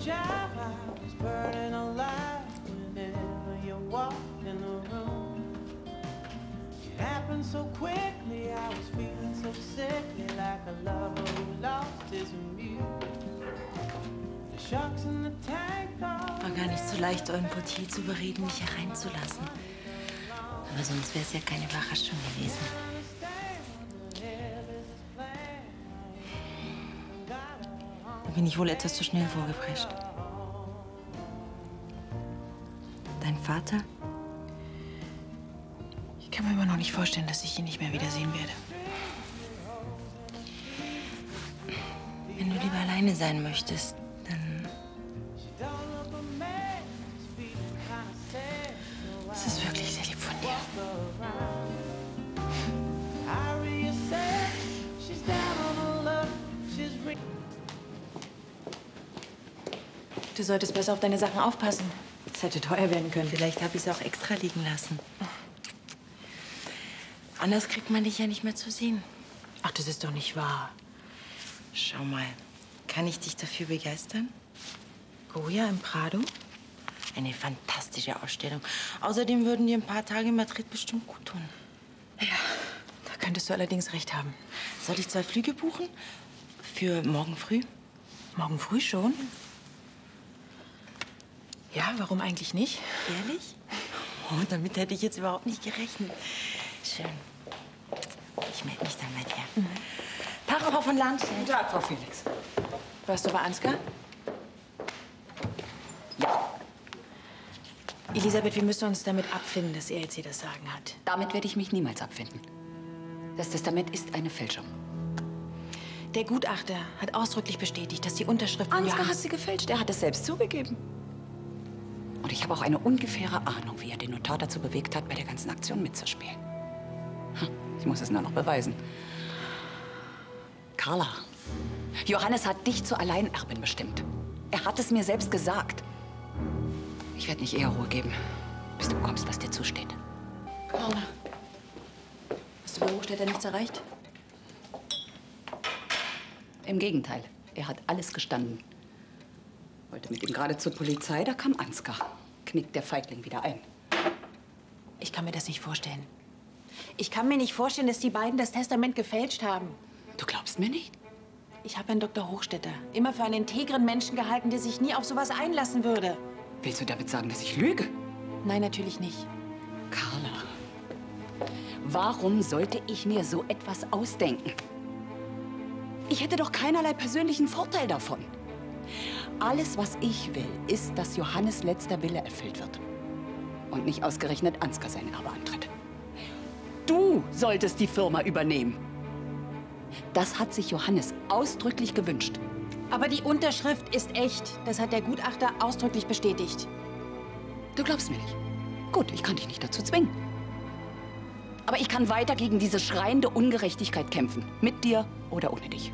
jive. I was burning alive whenever you walked in the room. It happened so quickly, I was feeling so sickly, like a lover who lost his muse. War gar nicht so leicht, euren Portier zu überreden, mich hereinzulassen. Aber sonst wäre es ja keine Überraschung gewesen. Bin ich wohl etwas zu schnell vorgeprescht. Dein Vater? Ich kann mir immer noch nicht vorstellen, dass ich ihn nicht mehr wiedersehen werde. Wenn du lieber alleine sein möchtest, Du solltest besser auf deine Sachen aufpassen. Das hätte teuer werden können. Vielleicht habe ich es auch extra liegen lassen. Anders kriegt man dich ja nicht mehr zu sehen. Ach, das ist doch nicht wahr. Schau mal, kann ich dich dafür begeistern? Goya im Prado? Eine fantastische Ausstellung. Außerdem würden dir ein paar Tage in Madrid bestimmt gut tun. Da könntest du allerdings recht haben. Soll ich zwei Flüge buchen? Für morgen früh? Morgen früh schon? Ja, warum eigentlich nicht? Ehrlich? Oh, damit hätte ich jetzt überhaupt nicht gerechnet. Schön. Ich melde mich dann bei dir. Tag, Frau von Landstedt. Guten Tag, Frau Felix. Warst du bei Ansgar? Elisabeth, wir müssen uns damit abfinden, dass er jetzt hier das Sagen hat. Damit werde ich mich niemals abfinden. Das Testament ist eine Fälschung. Der Gutachter hat ausdrücklich bestätigt, dass die Unterschrift von Ansgar hat sie gefälscht. Er hat es selbst zugegeben. Und ich habe auch eine ungefähre Ahnung, wie er den Notar dazu bewegt hat, bei der ganzen Aktion mitzuspielen. Hm, Ich muss es nur noch beweisen. Carla, Johannes hat dich zur Alleinerbin bestimmt. Er hat es mir selbst gesagt. Ich werde nicht eher Ruhe geben, bis du bekommst, was dir zusteht. Carla. Hast du bei Hochstädter nichts erreicht? Im Gegenteil, er hat alles gestanden. Wollte mit ihm gerade zur Polizei, da kam Ansgar. Knickt der Feigling wieder ein. Ich kann mir das nicht vorstellen. Ich kann mir nicht vorstellen, dass die beiden das Testament gefälscht haben. Du glaubst mir nicht? Ich habe Herrn Dr. Hochstetter immer für einen integren Menschen gehalten, der sich nie auf sowas einlassen würde. Willst du damit sagen, dass ich lüge? Nein, natürlich nicht. Carla, warum sollte ich mir so etwas ausdenken? Ich hätte doch keinerlei persönlichen Vorteil davon. Alles, was ich will, ist, dass Johannes letzter Wille erfüllt wird. Und nicht ausgerechnet Ansgar sein Erbe antritt. Du solltest die Firma übernehmen. Das hat sich Johannes ausdrücklich gewünscht. Aber die Unterschrift ist echt. Das hat der Gutachter ausdrücklich bestätigt. Du glaubst mir nicht. Gut, ich kann dich nicht dazu zwingen. Aber ich kann weiter gegen diese schreiende Ungerechtigkeit kämpfen. Mit dir oder ohne dich.